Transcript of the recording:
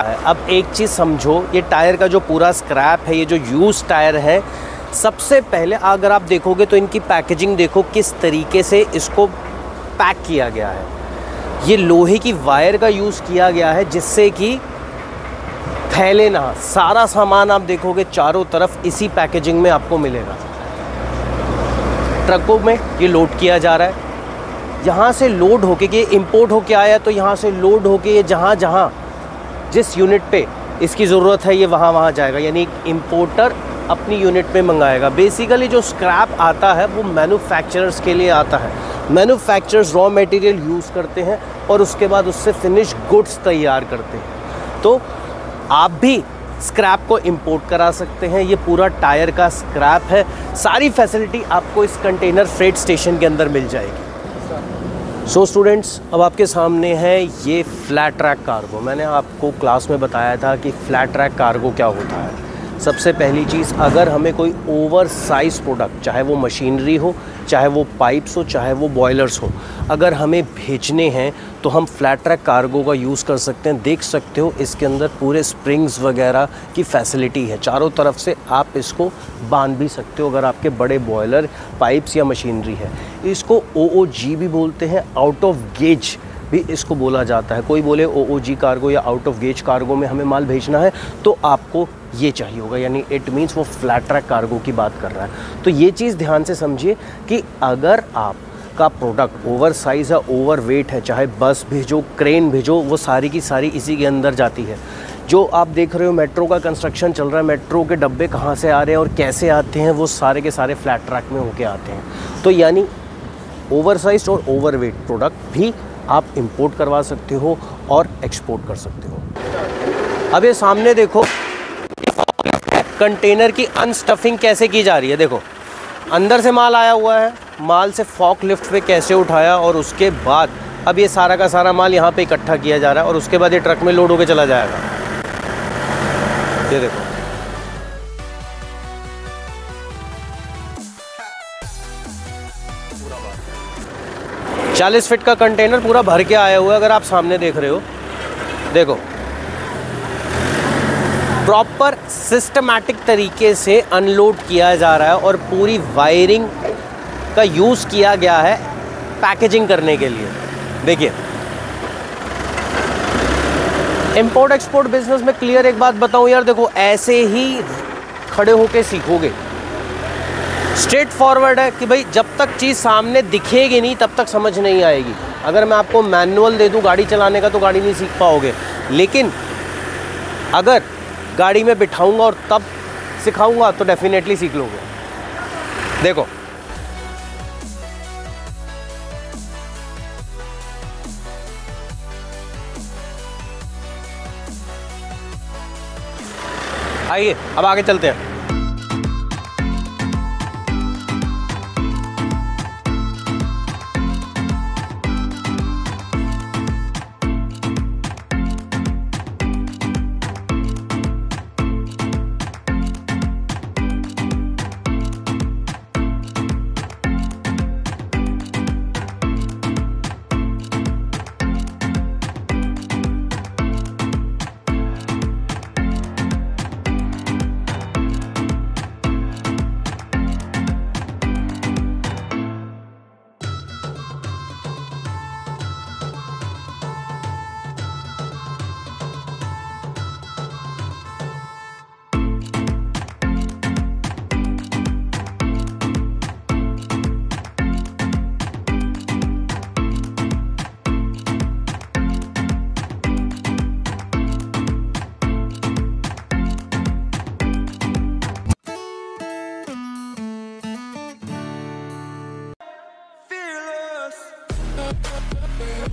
अब एक चीज़ समझो, ये टायर का जो पूरा स्क्रैप है, ये जो यूज़ टायर है, सबसे पहले अगर आप देखोगे तो इनकी पैकेजिंग देखो किस तरीके से इसको पैक किया गया है। ये लोहे की वायर का यूज़ किया गया है, जिससे कि फैले ना, सारा सामान आप देखोगे चारों तरफ़ इसी पैकेजिंग में आपको मिलेगा। ट्रकों में ये लोड किया जा रहा है। यहाँ से लोड होके, कि इंपोर्ट होके आया तो यहाँ से लोड होके ये जहाँ जहाँ जिस यूनिट पे इसकी ज़रूरत है, ये वहाँ वहाँ जाएगा। यानी इम्पोर्टर अपनी यूनिट में मंगाएगा। बेसिकली जो स्क्रैप आता है, वो मैन्युफैक्चरर्स के लिए आता है। मैन्युफैक्चरर्स रॉ मटेरियल यूज़ करते हैं और उसके बाद उससे फिनिश गुड्स तैयार करते हैं। तो आप भी स्क्रैप को इंपोर्ट करा सकते हैं। ये पूरा टायर का स्क्रैप है। सारी फैसिलिटी आपको इस कंटेनर फ्रेट स्टेशन के अंदर मिल जाएगी। सो so, स्टूडेंट्स अब आपके सामने है ये फ्लैट ट्रैक कार्गो मैंने आपको क्लास में बताया था कि फ्लैट ट्रैक कार्गो क्या होता है। सबसे पहली चीज़ अगर हमें कोई ओवर साइज़ प्रोडक्ट चाहे वो मशीनरी हो चाहे वो पाइप्स हो, चाहे वो बॉयलर्स हो, अगर हमें भेजने हैं तो हम फ्लैट ट्रैक कार्गो का यूज़ कर सकते हैं। देख सकते हो इसके अंदर पूरे स्प्रिंग्स वगैरह की फैसिलिटी है। चारों तरफ़ से आप इसको बाँध भी सकते हो, अगर आपके बड़े बॉयलर पाइप्स या मशीनरी है। इसको ओ ओ जी भी बोलते हैं आउट ऑफ़ गेज भी इसको बोला जाता है। कोई बोले ओ ओ जी कार्गो या आउट ऑफ़ गेज कार्गो में हमें माल भेजना है तो आपको ये चाहिए होगा, यानी इट मीन्स वो फ्लैट ट्रैक कार्गो की बात कर रहा है। तो ये चीज़ ध्यान से समझिए कि अगर आप का प्रोडक्ट ओवर साइज़ या ओवर वेट है, चाहे बस भेजो क्रेन भेजो, वो सारी की सारी इसी के अंदर जाती है। जो आप देख रहे हो मेट्रो का कंस्ट्रक्शन चल रहा है मेट्रो के डब्बे कहाँ से आ रहे हैं और कैसे आते हैं, वो सारे के सारे फ्लैट ट्रैक में होके आते हैं। तो यानी ओवर साइज़ और ओवर वेट प्रोडक्ट भी आप इम्पोर्ट करवा सकते हो और एक्सपोर्ट कर सकते हो। अब ये सामने देखो कंटेनर की अनस्टफिंग कैसे की जा रही है? देखो, अंदर से माल आया हुआ है, माल से फॉक लिफ्ट पे कैसे उठाया और उसके बाद अब ये सारा का सारा माल यहाँ पे इकट्ठा किया जा रहा है और उसके बाद ये ट्रक में लोड होकर चला जाएगा। ये देखो। चालीस फिट का कंटेनर पूरा भर के आया हुआ है, अगर आप सामने देख रहे हो। देखो प्रॉपर सिस्टमैटिक तरीके से अनलोड किया जा रहा है और पूरी वायरिंग का यूज़ किया गया है पैकेजिंग करने के लिए। देखिए। इंपोर्ट एक्सपोर्ट बिज़नेस में क्लियर एक बात बताऊँ यार, देखो, ऐसे ही खड़े होके सीखोगे। स्ट्रेट फॉरवर्ड है कि भाई, जब तक चीज़ सामने दिखेगी नहीं, तब तक समझ नहीं आएगी। अगर मैं आपको मैनुअल दे दूँ गाड़ी चलाने का तो गाड़ी नहीं सीख पाओगे। लेकिन अगर गाड़ी में बिठाऊँगा और तब सिखाऊँगा तो डेफिनेटली सीख लोगे। देखो। आइए, अब आगे चलते हैं।